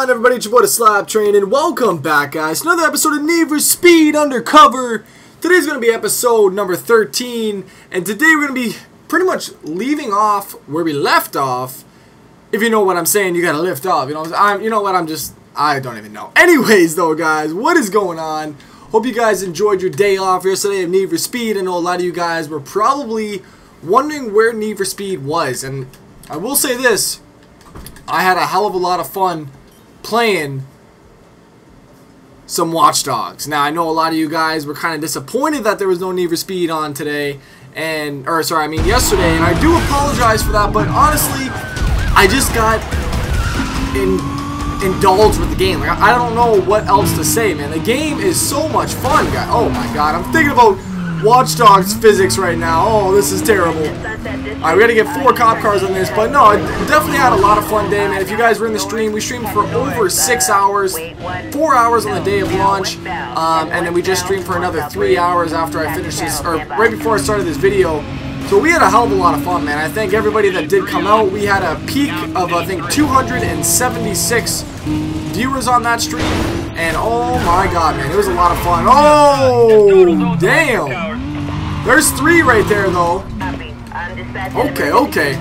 on, everybody? It's your boy, the Slap Train, and welcome back, guys. Another episode of Need for Speed Undercover. Today's going to be episode number 13, and today we're going to be pretty much leaving off where we left off. If you know what I'm saying, you got to lift off. You know, I'm. You know what? I'm just. I don't even know. Anyways, though, guys, what is going on? Hope you guys enjoyed your day off yesterday of Need for Speed. I know a lot of you guys were probably wondering where Need for Speed was, and I will say this. I had a hell of a lot of fun playing some Watch Dogs. Now, I know a lot of you guys were kind of disappointed that there was no Need for Speed on today, and, or sorry, I mean yesterday, and I do apologize for that, but honestly, I just got in, indulged with the game. Like, I don't know what else to say, man. The game is so much fun, guys. Oh my god, I'm thinking about Watch Dogs physics right now. Oh, this is terrible. Alright, we gotta get four cop cars on this, but no, it definitely had a lot of fun day, man. If you guys were in the stream, we streamed for over six hours, four hours on the day of launch, um, and then we just streamed for another three hours after I finished this, or right before I started this video. So we had a hell of a lot of fun, man. I thank everybody that did come out. We had a peak of, I think, 276 viewers on that stream. And oh my god, man, it was a lot of fun. Oh, damn. There's three right there, though. Okay, okay.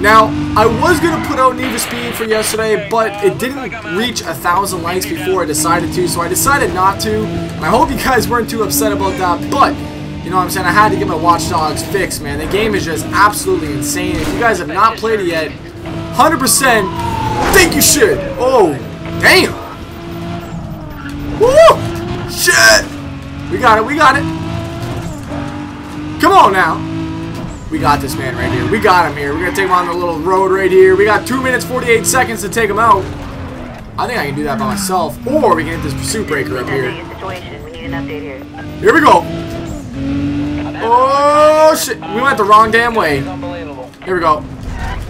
Now, I was going to put out Need for Speed for yesterday, but it didn't reach a thousand likes before I decided to, so I decided not to. And I hope you guys weren't too upset about that, but, you know what I'm saying, I had to get my Watch Dogs fixed, man. The game is just absolutely insane. If you guys have not played it yet, 100% think you should. Oh, damn. Woo! Shit! We got it, we got it. Come on now. We got this man right here. We got him here. We're going to take him on the little road right here. We got 2 minutes 48 seconds to take him out. I think I can do that by myself. Or we can hit this pursuit breaker up here. Here we go. Oh, shit. We went the wrong damn way. Here we go.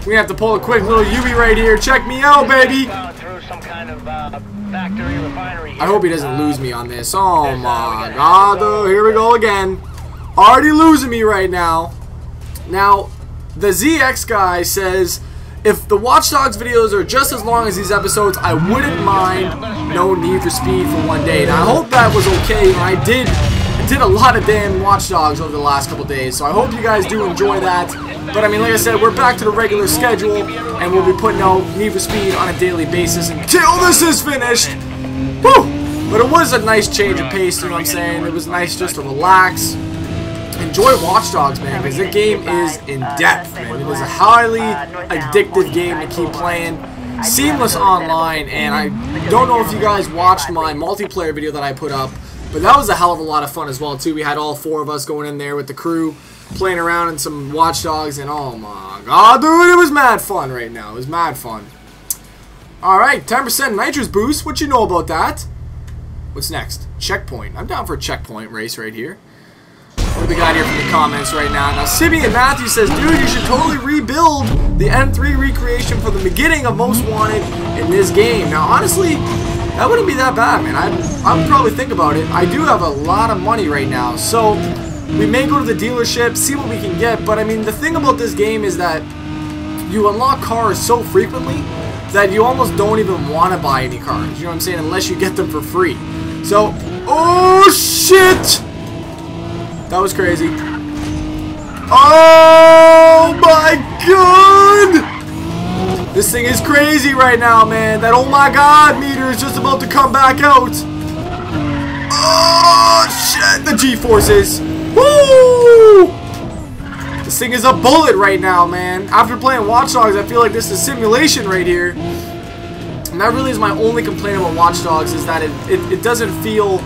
We have to pull a quick little UV right here. Check me out, baby. I hope he doesn't lose me on this. Oh, my God. Here we go again. Already losing me right now. Now, the ZX guy says, if the Watch Dogs videos are just as long as these episodes, I wouldn't mind no Need for Speed for one day. And I hope that was okay. I did I did a lot of damn Watch Dogs over the last couple days, so I hope you guys do enjoy that. But I mean, like I said, we're back to the regular schedule, and we'll be putting out Need for Speed on a daily basis until this is finished. Woo! But it was a nice change of pace, you know what I'm saying? It was nice just to relax enjoy Watch Dogs, man, because the game is in depth, man. It is a highly addictive game to keep playing. Seamless online, and I don't know if you guys watched my multiplayer video that I put up, but that was a hell of a lot of fun as well, too. We had all four of us going in there with the crew, playing around in some Watch Dogs, and oh my god, dude, it was mad fun right now. It was mad fun. Alright, 10% nitrous boost. What you know about that? What's next? Checkpoint. I'm down for a checkpoint race right here. What we got here from the comments right now? Now, Simeon Matthew says, dude, you should totally rebuild the M3 recreation for the beginning of Most Wanted in this game. Now, honestly, that wouldn't be that bad, man. I'd, I'd probably think about it. I do have a lot of money right now, so we may go to the dealership, see what we can get, but I mean, the thing about this game is that you unlock cars so frequently that you almost don't even want to buy any cars, you know what I'm saying, unless you get them for free. So, oh shit! That was crazy. Oh my god! This thing is crazy right now, man. That oh my god meter is just about to come back out. Oh shit! The G-forces. Woo! This thing is a bullet right now, man. After playing Watch Dogs, I feel like this is a simulation right here. And that really is my only complaint about Watch Dogs is that it, it, it doesn't feel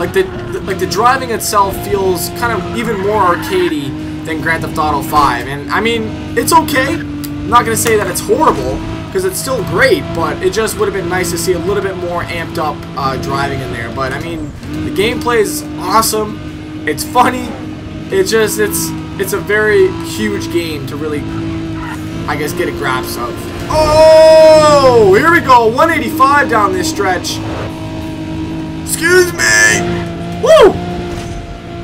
like the, the, like the driving itself feels kind of even more arcadey than Grand Theft Auto 5. And I mean, it's okay. I'm not gonna say that it's horrible because it's still great, but it just would have been nice to see a little bit more amped up uh, driving in there. But I mean, the gameplay is awesome. It's funny. It just it's it's a very huge game to really, I guess, get a grasp of. Oh, here we go. 185 down this stretch. Excuse me! Woo!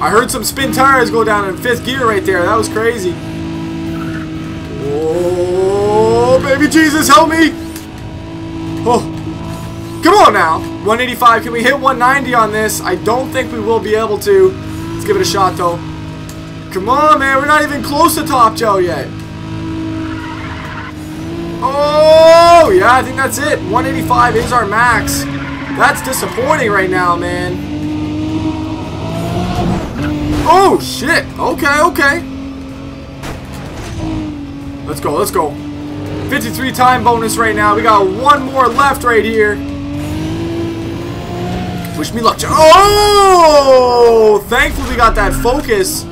I heard some spin tires go down in fifth gear right there. That was crazy. Oh, baby Jesus, help me! Oh, Come on now. 185. Can we hit 190 on this? I don't think we will be able to. Let's give it a shot, though. Come on, man. We're not even close to Top Joe yet. Oh, yeah, I think that's it. 185 is our max. That's disappointing right now, man. Oh, shit. Okay, okay. Let's go, let's go. 53 time bonus right now. We got one more left right here. Wish me luck. Oh! Thankfully we got that focus.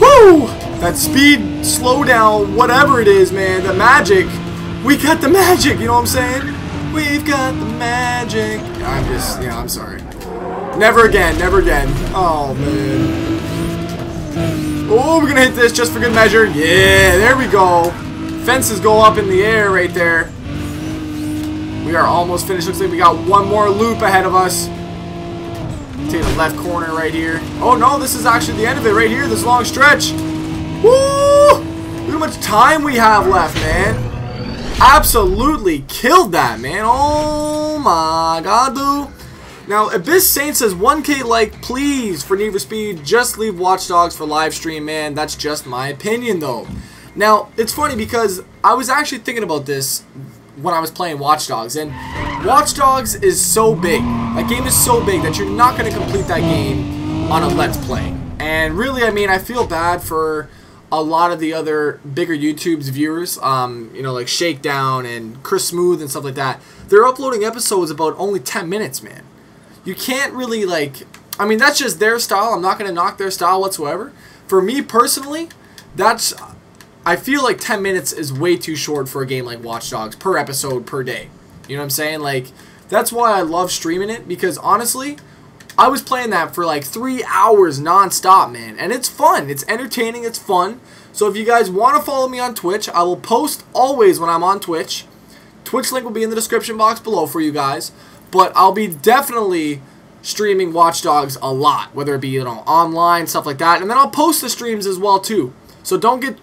Woo! That speed, slowdown, whatever it is, man. The magic. We got the magic, you know what I'm saying? We've got the magic. I'm just, yeah, I'm sorry. Never again, never again. Oh, man. Oh, we're gonna hit this just for good measure. Yeah, there we go. Fences go up in the air right there. We are almost finished. Looks like we got one more loop ahead of us. Take the left corner right here. Oh no, this is actually the end of it right here, this long stretch. Woo! Look how much time we have left, man. Absolutely killed that, man. Oh my god, dude. Now, Abyss Saint says 1k like, please, for Need for Speed. Just leave Watch Dogs for live stream, man. That's just my opinion, though. Now, it's funny because I was actually thinking about this when I was playing Watch Dogs, and Watch Dogs is so big. That game is so big that you're not going to complete that game on a Let's Play. And really, I mean, I feel bad for a lot of the other bigger YouTube's viewers, um, you know, like Shakedown and Chris Smooth and stuff like that. They're uploading episodes about only 10 minutes, man. You can't really, like, I mean, that's just their style. I'm not going to knock their style whatsoever. For me personally, that's, I feel like 10 minutes is way too short for a game like Watch Dogs per episode per day. You know what I'm saying? Like, that's why I love streaming it because honestly, I was playing that for like three hours non-stop, man. And it's fun. It's entertaining. It's fun. So if you guys want to follow me on Twitch, I will post always when I'm on Twitch. Twitch link will be in the description box below for you guys. But I'll be definitely streaming Watch Dogs a lot, whether it be you know online stuff like that, and then I'll post the streams as well too. So don't get,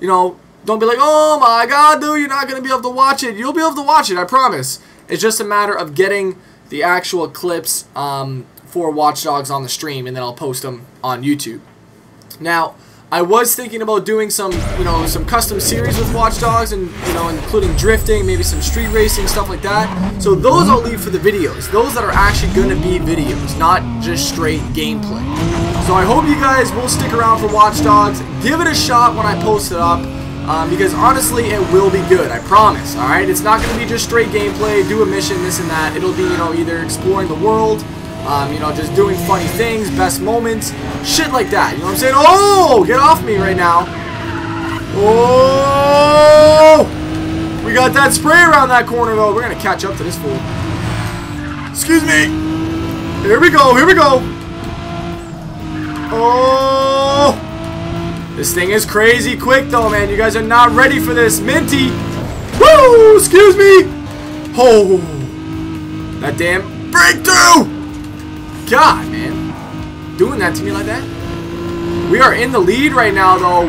you know, don't be like, oh my god, dude, you're not gonna be able to watch it. You'll be able to watch it, I promise. It's just a matter of getting the actual clips um, for Watch Dogs on the stream, and then I'll post them on YouTube. Now, I was thinking about doing some, you know, some custom series with Watch Dogs, and you know, including drifting, maybe some street racing, stuff like that. So those I'll leave for the videos. Those that are actually going to be videos, not just straight gameplay. So I hope you guys will stick around for Watch Dogs. Give it a shot when I post it up. Um, because honestly, it will be good. I promise. All right, it's not going to be just straight gameplay, do a mission, this and that. It'll be, you know, either exploring the world, um, you know, just doing funny things, best moments, shit like that. You know what I'm saying? Oh, get off me right now. Oh, we got that spray around that corner though. We're gonna catch up to this fool. Excuse me. Here we go. Here we go. Oh. This thing is crazy quick though, man. You guys are not ready for this. Minty! Woo! Excuse me! Oh! That damn breakthrough! God, man. Doing that to me like that? We are in the lead right now, though.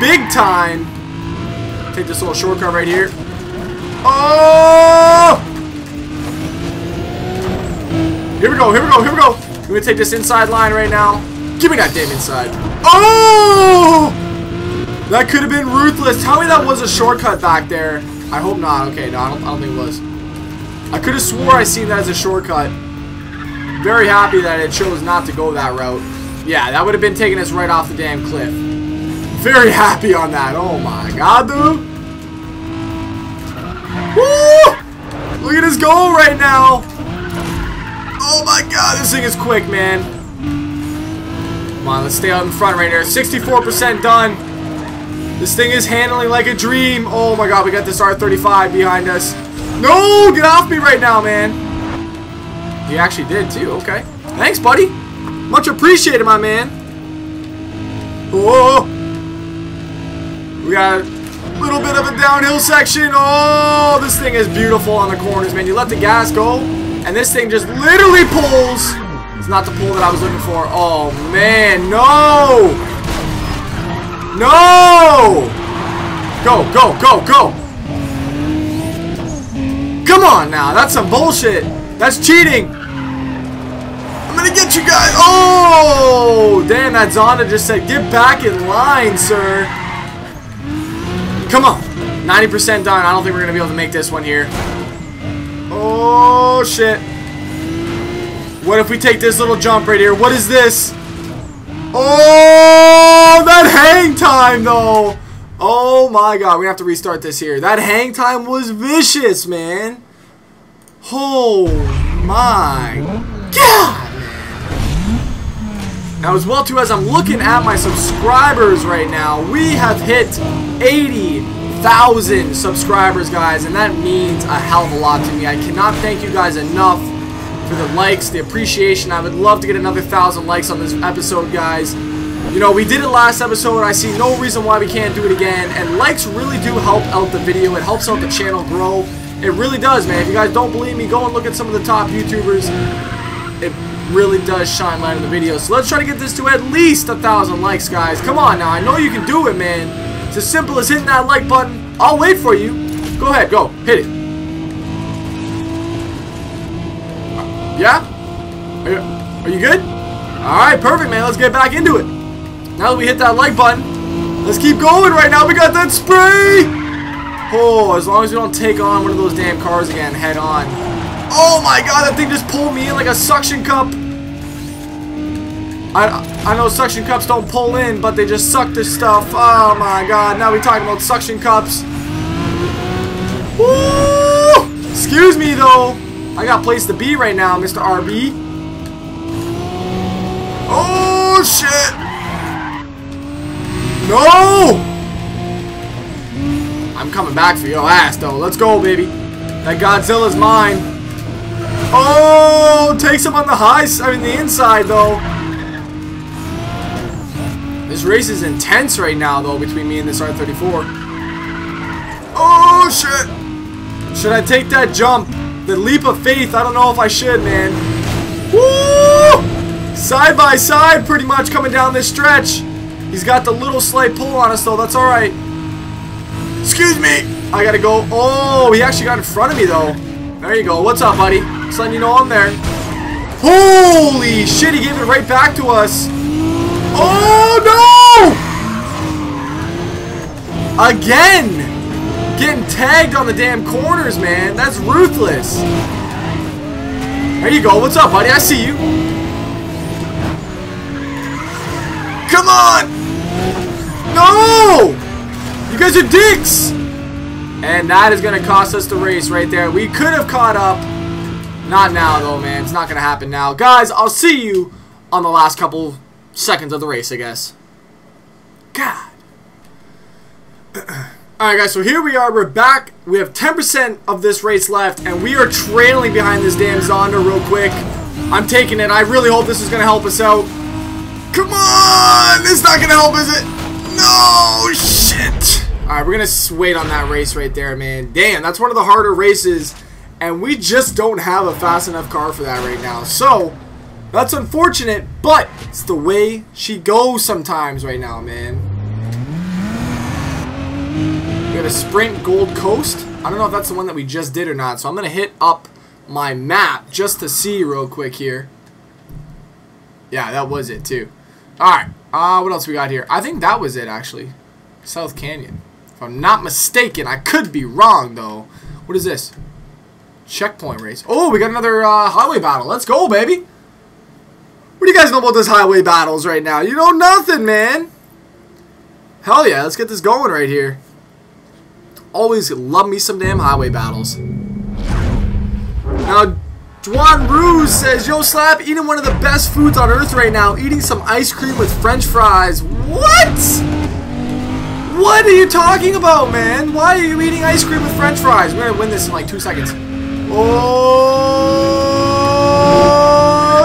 Big time. Take this little shortcut right here. Oh! Here we go, here we go, here we go. We're gonna take this inside line right now. Give me that damn inside. Oh! That could have been ruthless. Tell me that was a shortcut back there. I hope not. Okay, no, I don't, I don't think it was. I could have swore I seen that as a shortcut. Very happy that it chose not to go that route. Yeah, that would have been taking us right off the damn cliff. Very happy on that. Oh my god, dude. Woo! Look at his goal right now. Oh my god, this thing is quick, man. Come on, let's stay out in front right here. 64% done. This thing is handling like a dream. Oh my god, we got this R35 behind us. No, get off me right now, man. He actually did too, okay. Thanks, buddy. Much appreciated, my man. Oh, we got a little bit of a downhill section. Oh, this thing is beautiful on the corners, man. You let the gas go, and this thing just literally pulls it's not the pull that I was looking for. Oh, man. No! No! Go, go, go, go! Come Come on now. That's some bullshit. That's cheating. Gonna get you guys. Oh, damn. That Zonda just said, get back in line, sir. Come on. 90% done. I don't think we're gonna be able to make this one here. Oh, shit. What if we take this little jump right here? What is this? Oh, that hang time, though. Oh, my God. We have to restart this here. That hang time was vicious, man. Oh, my God. Now, as well, too, as I'm looking at my subscribers right now, we have hit 80,000 subscribers, guys, and that means a hell of a lot to me. I cannot thank you guys enough for the likes, the appreciation. I would love to get another thousand likes on this episode, guys. You know, we did it last episode. I see no reason why we can't do it again. And likes really do help out the video. It helps out the channel grow. It really does, man. If you guys don't believe me, go and look at some of the top YouTubers. It really does shine light on the video. So let's try to get this to at least a thousand likes, guys. Come on now. I know you can do it, man. It's as simple as hitting that like button. I'll wait for you. Go ahead. Go. Hit it. Yeah? Are you, are you good? Alright, perfect, man. Let's get back into it. Now that we hit that like button, let's keep going right now. We got that spray! Oh, as long as we don't take on one of those damn cars again head on. Oh my god, that thing just pulled me in like a suction cup. I, I know suction cups don't pull in, but they just suck this stuff. Oh my god, now we're talking about suction cups. Excuse me though. I got place to be right now, Mr. RB. Oh, shit. No! I'm coming back for your ass, though. Let's go, baby. That Godzilla's mine. Oh, takes him on the high I mean, the inside, though. This race is intense right now, though, between me and this R34. Oh, shit. Should I take that jump? The leap of faith, I don't know if I should, man. Woo! Side by side, pretty much, coming down this stretch. He's got the little slight pull on us, though. That's all right. Excuse me. I gotta go. Oh, he actually got in front of me, though. There you go. What's up, buddy? Son, you know I'm there. Holy shit, he gave it right back to us. Oh, no! Again! Getting tagged on the damn corners, man. That's ruthless. There you go. What's up, buddy? I see you. Come on! No! You guys are dicks! And that is going to cost us the race right there. We could have caught up. Not now, though, man. It's not going to happen now. Guys, I'll see you on the last couple seconds of the race, I guess. God. Alright guys, so here we are, we're back, we have 10% of this race left, and we are trailing behind this damn Zonda real quick. I'm taking it, I really hope this is going to help us out. Come on! It's not going to help, is it? No! Shit! Alright, we're going to wait on that race right there, man. Damn, that's one of the harder races, and we just don't have a fast enough car for that right now. So, that's unfortunate, but it's the way she goes sometimes right now, man. We have a Sprint Gold Coast. I don't know if that's the one that we just did or not, so I'm going to hit up my map just to see real quick here. Yeah, that was it too. Alright, uh, what else we got here? I think that was it actually. South Canyon. If I'm not mistaken, I could be wrong though. What is this? Checkpoint race. Oh, we got another uh, highway battle. Let's go, baby. What do you guys know about this highway battles right now? You know nothing, man. Hell yeah, let's get this going right here. Always love me some damn highway battles. Now, Juan Ruse says, Yo, Slap, eating one of the best foods on earth right now. Eating some ice cream with french fries. What? What are you talking about, man? Why are you eating ice cream with french fries? We're to win this in like two seconds. Oh,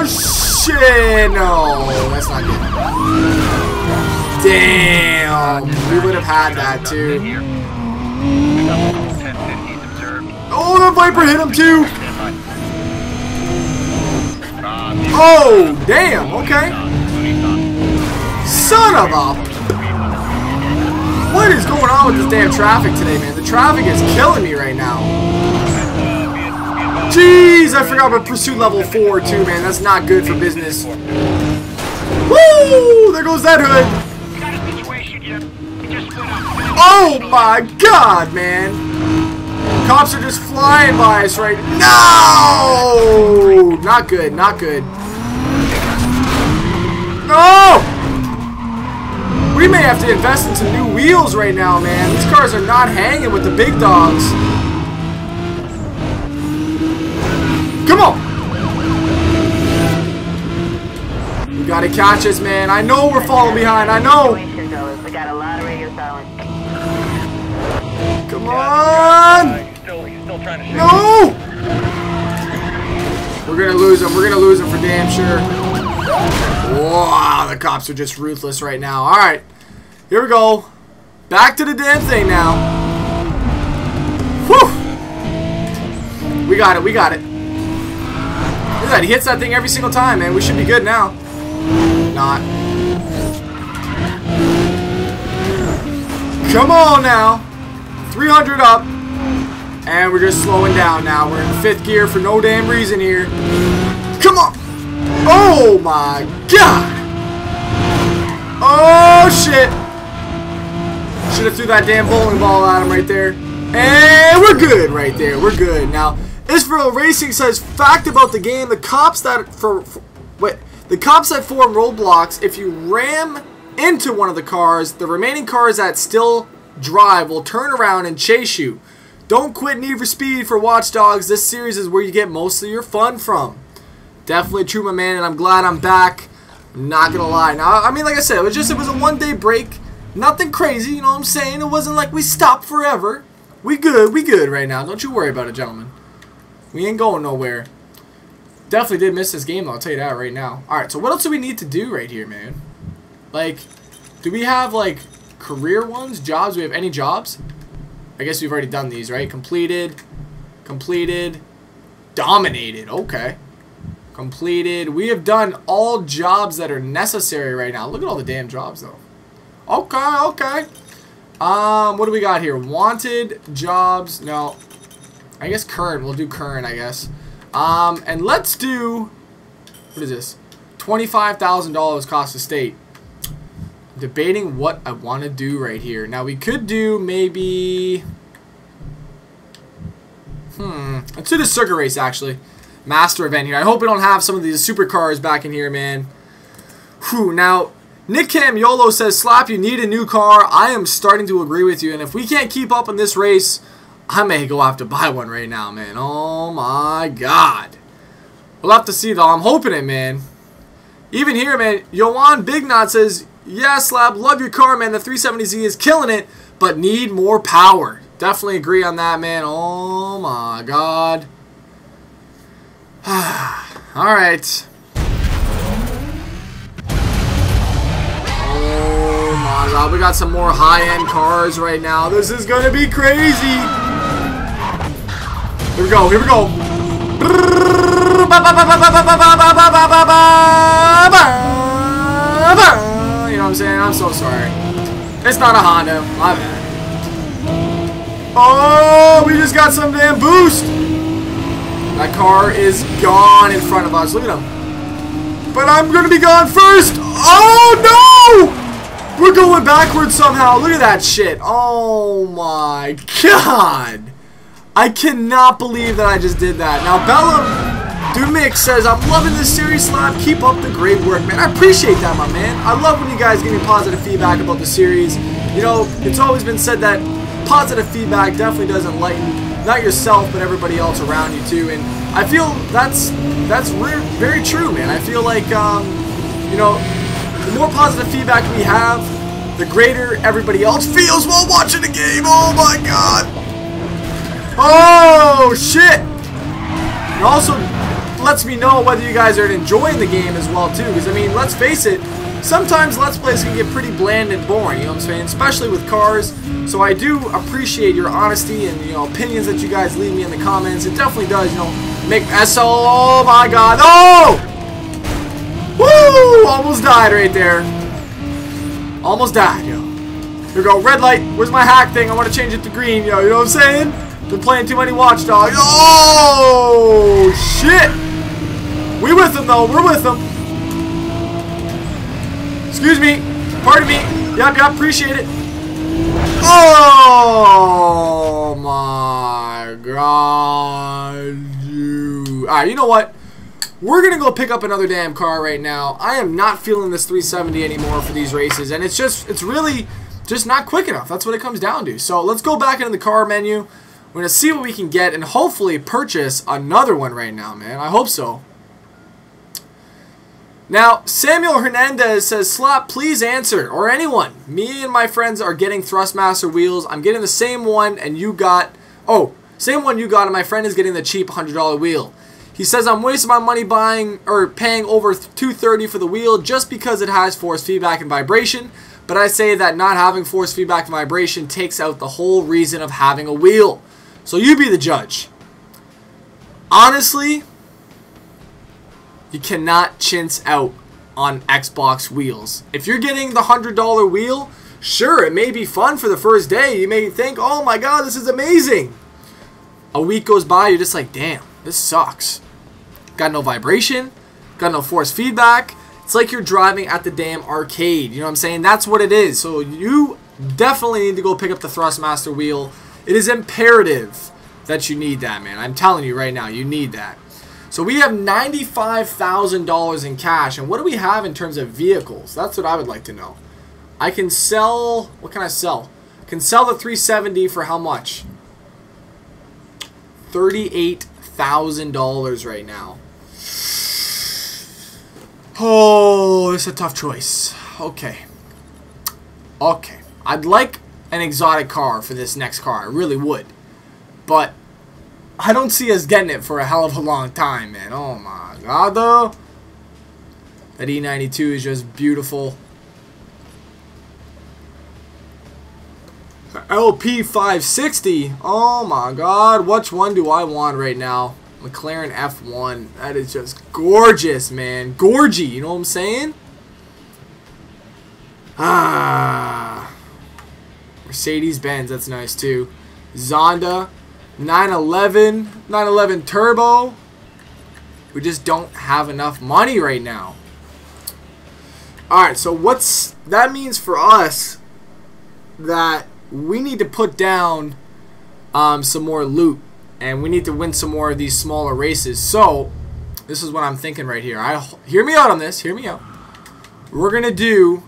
shit. No, that's not good. Damn. We would have had that, too. Oh, the Viper hit him too! Oh, damn, okay. Son of a... What is going on with this damn traffic today, man? The traffic is killing me right now. Jeez, I forgot about pursuit level 4 too, man. That's not good for business. Woo! There goes that hood. Oh my god, man. Cops are just flying by us right No! Not good, not good. No! We may have to invest in some new wheels right now, man. These cars are not hanging with the big dogs. Come on! You gotta catch us, man. I know we're falling behind. I know. Come on! No! We're gonna lose him. We're gonna lose him for damn sure. Wow, the cops are just ruthless right now. Alright. Here we go. Back to the damn thing now. Whew! We got it. We got it. Look at that. He hits that thing every single time, man. We should be good now. Not. Come on now. 300 up. And we're just slowing down now. We're in fifth gear for no damn reason here. Come on. Oh my god. Oh shit. Should have threw that damn bowling ball at him right there. And we're good right there. We're good. Now, Israel Racing says, fact about the game, the cops that for, for wait, the cops that form roadblocks, if you ram into one of the cars, the remaining cars that still drive will turn around and chase you. Don't quit Need for Speed for Watch Dogs. This series is where you get most of your fun from. Definitely true, my man, and I'm glad I'm back. I'm not gonna lie. Now, I mean, like I said, it was just it was a one-day break. Nothing crazy, you know what I'm saying? It wasn't like we stopped forever. We good, we good right now. Don't you worry about it, gentlemen. We ain't going nowhere. Definitely did miss this game, though, I'll tell you that right now. Alright, so what else do we need to do right here, man? Like, do we have, like, career ones? Jobs? Do we have any jobs? I guess we've already done these, right? Completed. Completed. Dominated. Okay. Completed. We have done all jobs that are necessary right now. Look at all the damn jobs, though. Okay, okay. Um, what do we got here? Wanted, jobs. No. I guess current. We'll do current, I guess. Um, and let's do... What is this? $25,000 cost the state. Debating what I want to do right here. Now, we could do maybe... Hmm. Let's do the circuit race, actually. Master event here. I hope we don't have some of these supercars back in here, man. Whew. Now, Nick Cam Yolo says, Slap, you need a new car. I am starting to agree with you. And if we can't keep up in this race, I may go have to buy one right now, man. Oh, my God. We'll have to see, though. I'm hoping it, man. Even here, man, Yohan Bignot says, Yeah, Slap, love your car, man. The 370Z is killing it, but need more power. Definitely agree on that, man. Oh, my God. Alright. Oh we got some more high-end cars right now. This is gonna be crazy. Here we go, here we go. You know what I'm saying? I'm so sorry. It's not a Honda. My bad. Oh, we just got some damn boost. That car is gone in front of us. Look at him. But I'm to be gone first. Oh, no! We're going backwards somehow. Look at that shit. Oh, my God. I cannot believe that I just did that. Now, Bella Dumix says, I'm loving this series, Slap. Keep up the great work, man. I appreciate that, my man. I love when you guys give me positive feedback about the series. You know, it's always been said that positive feedback definitely does enlighten not yourself, but everybody else around you too. And I feel that's that's very true, man. I feel like um, you know, the more positive feedback we have, the greater everybody else feels while watching the game. Oh my god! Oh shit! It also lets me know whether you guys are enjoying the game as well too. Because I mean, let's face it, sometimes Let's Plays can get pretty bland and boring, you know what I'm saying? Especially with cars. So I do appreciate your honesty and, you know, opinions that you guys leave me in the comments. It definitely does, you know, make SO, oh my god, oh! Woo! Almost died right there. Almost died, yo. Here we go, red light. Where's my hack thing? I want to change it to green, yo. You know what I'm saying? Been playing too many Watch Dogs. Oh, shit. We with them, though. We're with them. Excuse me. Pardon me. Yep, yep. Appreciate it. Oh, my God. All right, you know what? We're going to go pick up another damn car right now. I am not feeling this 370 anymore for these races. And it's just, it's really just not quick enough. That's what it comes down to. So let's go back into the car menu. We're going to see what we can get and hopefully purchase another one right now, man. I hope so. Now, Samuel Hernandez says, Slap, please answer, or anyone. Me and my friends are getting Thrustmaster wheels. I'm getting the same one, and you got... Oh, same one you got, and my friend is getting the cheap $100 wheel. He says, I'm wasting my money buying or paying over 230 for the wheel just because it has force feedback and vibration. But I say that not having force feedback and vibration takes out the whole reason of having a wheel. So you be the judge. Honestly, you cannot chintz out on Xbox wheels. If you're getting the $100 wheel, sure, it may be fun for the first day. You may think, oh my god, this is amazing. A week goes by, you're just like, damn, this sucks. Got no vibration, got no force feedback. It's like you're driving at the damn arcade. You know what I'm saying? That's what it is. So you definitely need to go pick up the Thrustmaster wheel. It is imperative that you need that, man. I'm telling you right now, you need that. So we have $95,000 in cash. And what do we have in terms of vehicles? That's what I would like to know. I can sell... What can I sell? Can sell the 370 for how much? $38,000 right now. Oh, it's a tough choice. Okay. Okay. I'd like an exotic car for this next car. I really would. But I don't see us getting it for a hell of a long time, man. Oh my god, though. That E92 is just beautiful. LP560. Oh my god. Which one do I want right now? McLaren F1. That is just gorgeous, man. Gorgy, you know what I'm saying? Ah. Mercedes-Benz, that's nice too. Zonda. 911, 911 Turbo. We just don't have enough money right now. Alright, so what's that means for us that we need to put down um, some more loot and we need to win some more of these smaller races. So, this is what I'm thinking right here. I Hear me out on this. Hear me out. We're going to do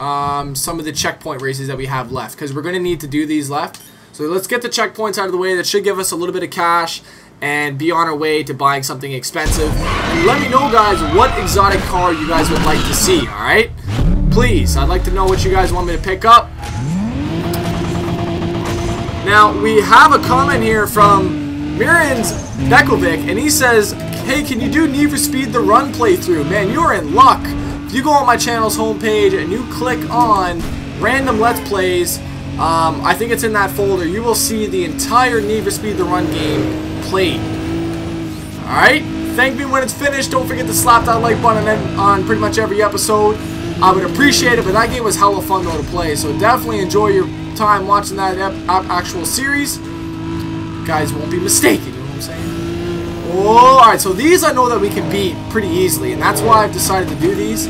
um, some of the checkpoint races that we have left because we're going to need to do these left. So let's get the checkpoints out of the way. That should give us a little bit of cash and be on our way to buying something expensive. And let me know, guys, what exotic car you guys would like to see, alright? Please, I'd like to know what you guys want me to pick up. Now, we have a comment here from Mirans Bekovic, and he says, Hey, can you do Need for Speed The Run playthrough? Man, you're in luck. If you go on my channel's homepage and you click on Random Let's Plays, um, I think it's in that folder. You will see the entire Need for Speed The Run game played. Alright? Thank me when it's finished. Don't forget to slap that like button on pretty much every episode. I would appreciate it, but that game was hella fun though to play. So definitely enjoy your time watching that actual series. Guys won't be mistaken, you know what I'm saying? Oh, alright, so these I know that we can beat pretty easily, and that's why I've decided to do these.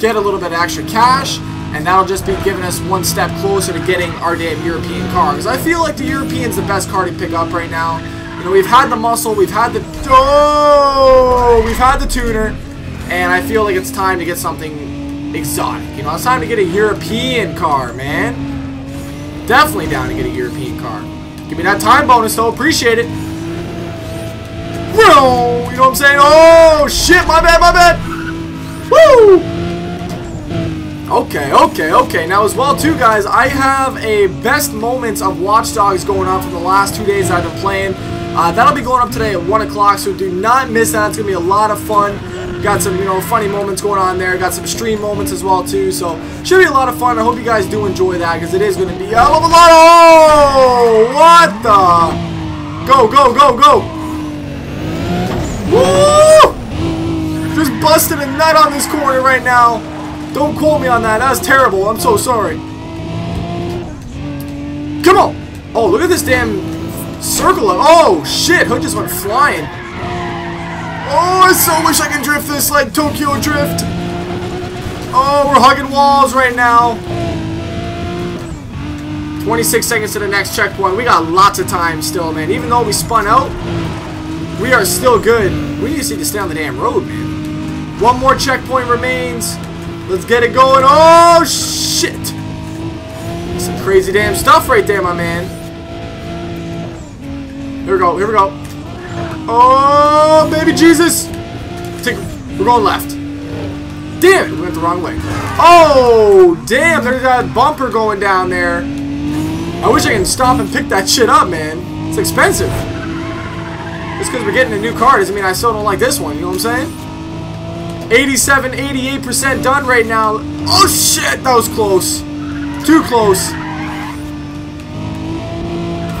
Get a little bit of extra cash, and that'll just be giving us one step closer to getting our damn European car. Because I feel like the European's the best car to pick up right now. You know, we've had the muscle, we've had the... Oh! We've had the tuner. And I feel like it's time to get something exotic. You know, it's time to get a European car, man. Definitely down to get a European car. Give me that time bonus, though. Appreciate it. Whoa! You know what I'm saying? Oh, shit! My bad, my bad! Woo! Okay, okay, okay. Now as well too, guys, I have a best moments of Watch Dogs going on for the last two days I've been playing. Uh, that'll be going up today at 1 o'clock, so do not miss that. It's going to be a lot of fun. Got some, you know, funny moments going on there. Got some stream moments as well, too. So, should be a lot of fun. I hope you guys do enjoy that, because it is going to be a of a lot. Oh! What the? Go, go, go, go! Woo! Just busted a nut on this corner right now. Don't quote me on that. That was terrible. I'm so sorry. Come on. Oh, look at this damn Circle him. Oh, shit. Hood just went flying. So wish I could drift this like Tokyo Drift. Oh, we're hugging walls right now. 26 seconds to the next checkpoint. We got lots of time still, man. Even though we spun out, we are still good. We just need to stay on the damn road, man. One more checkpoint remains. Let's get it going. Oh, shit. Some crazy damn stuff right there, my man. Here we go. Here we go. Oh, baby Jesus. We're going left. Damn it. We went the wrong way. Oh, damn. There's that bumper going down there. I wish I can stop and pick that shit up, man. It's expensive. Just because we're getting a new car doesn't mean I still don't like this one. You know what I'm saying? 87, 88% done right now. Oh, shit. That was close. Too close.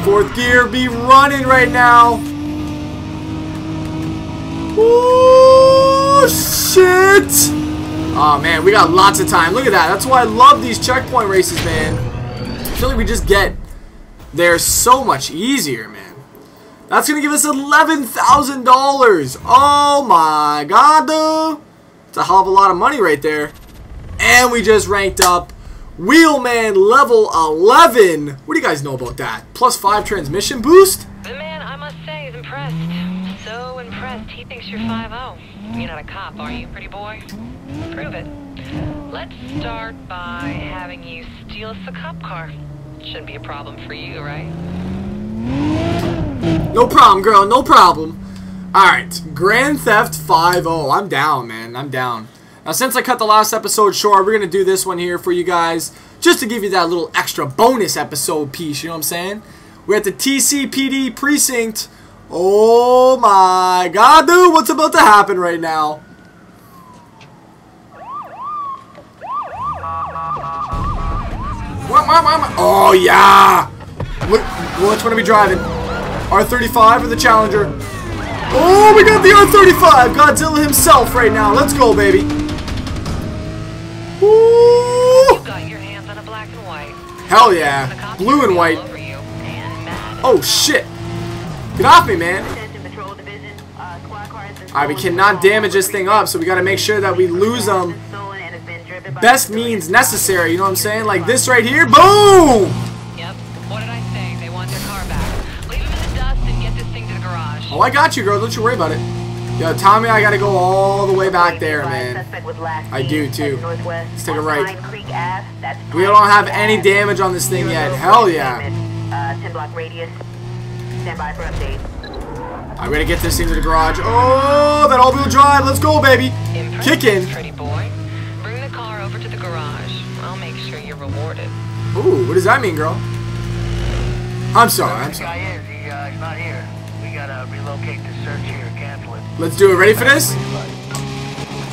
Fourth gear be running right now. Oh, shit. Oh, man. We got lots of time. Look at that. That's why I love these checkpoint races, man. I feel like we just get there so much easier, man. That's going to give us $11,000. Oh, my God, dude. It's a hell of a lot of money right there. And we just ranked up Wheelman level 11. What do you guys know about that? Plus 5 transmission boost? The man, I must say, is impressed. So impressed, he thinks you're 5-0. You're not a cop, are you, pretty boy? Prove it. Let's start by having you steal us a cop car. Shouldn't be a problem for you, right? No problem, girl. No problem. Alright. Grand Theft 5-0. I'm down, man. I'm down. Now, since I cut the last episode short, we're going to do this one here for you guys, just to give you that little extra bonus episode piece, you know what I'm saying? We're at the TCPD precinct. Oh my god, dude, what's about to happen right now? Oh, yeah! Which one are we driving? R35 or the Challenger? Oh, we got the R35! Godzilla himself right now. Let's go, baby. You've got your hands on a black and white. Hell yeah. Blue and white. Oh, shit. Get off me, man. Uh, Alright, we cannot damage this thing up, so we gotta make sure that we lose um, them best means necessary, you know what I'm saying? Like this right here, boom! Yep. What did I say? They want their car back. Leave them in the dust and get this thing to the garage. Oh, I got you, girl. Don't you worry about it. Yo, Tommy, I gotta go all the way back there, man. I do, too. Let's take a right. We don't have any damage on this thing yet. Hell yeah. Uh, 10 block radius. Stand by for. I'm gonna get this thing to the garage. Oh, that all-wheel drive. Let's go, baby. Kicking. Pretty boy. Bring the car over to the garage. I'll make sure you're rewarded. Ooh, what does that mean, girl? I'm sorry. I'm sorry. guy is. He, uh, he's not here. We gotta relocate the search here, cancel it. Let's do it. Ready for this?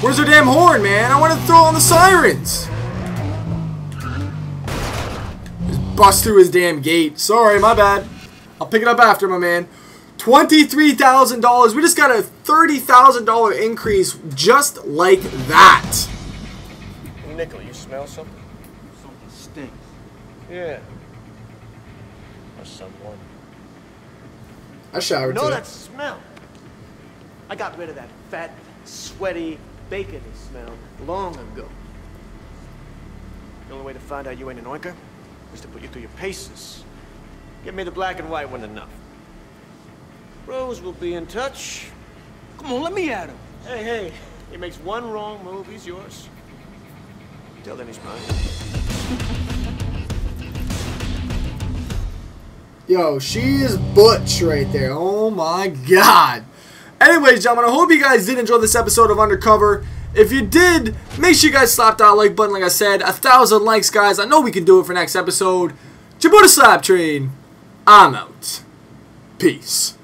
Where's their damn horn, man? I want to throw on the sirens. Just bust through his damn gate. Sorry, my bad. I'll pick it up after, my man. $23,000. We just got a $30,000 increase just like that. Nickel, you smell something? Something stinks. Yeah. Or someone. I showered know today. that smell? I got rid of that fat, sweaty, bacony smell long ago. The only way to find out you ain't an oinker is to put you through your paces. Give me the black and white one enough. Rose will be in touch. Come on, let me at him. Hey, hey, he makes one wrong move, he's yours. Till then, he's mine. Yo, she is Butch right there. Oh my god. Anyways, gentlemen, I hope you guys did enjoy this episode of Undercover. If you did, make sure you guys slap that like button, like I said. A thousand likes, guys. I know we can do it for next episode. Jabuta Slap Train. I'm out. Peace.